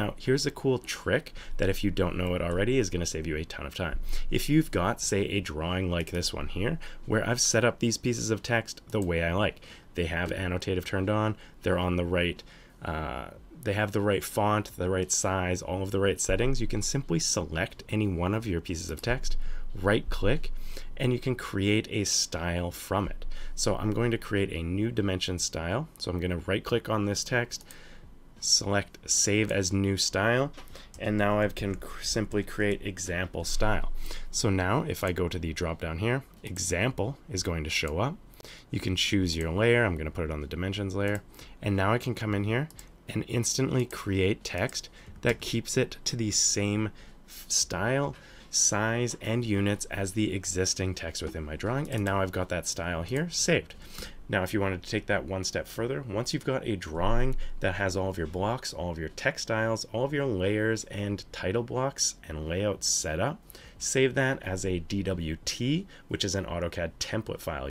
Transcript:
Now, here's a cool trick that if you don't know it already is going to save you a ton of time. If you've got, say, a drawing like this one here, where I've set up these pieces of text the way I like. They have annotative turned on, they're on the right, uh, they have the right font, the right size, all of the right settings. You can simply select any one of your pieces of text, right click, and you can create a style from it. So I'm going to create a new dimension style. So I'm going to right click on this text, select save as new style and now I can simply create example style. So now if I go to the drop down here, example is going to show up. You can choose your layer. I'm going to put it on the dimensions layer. And now I can come in here and instantly create text that keeps it to the same style, size, and units as the existing text within my drawing. And now I've got that style here saved. Now, if you wanted to take that one step further, once you've got a drawing that has all of your blocks, all of your text styles, all of your layers and title blocks and layout set up, save that as a DWT, which is an AutoCAD template file.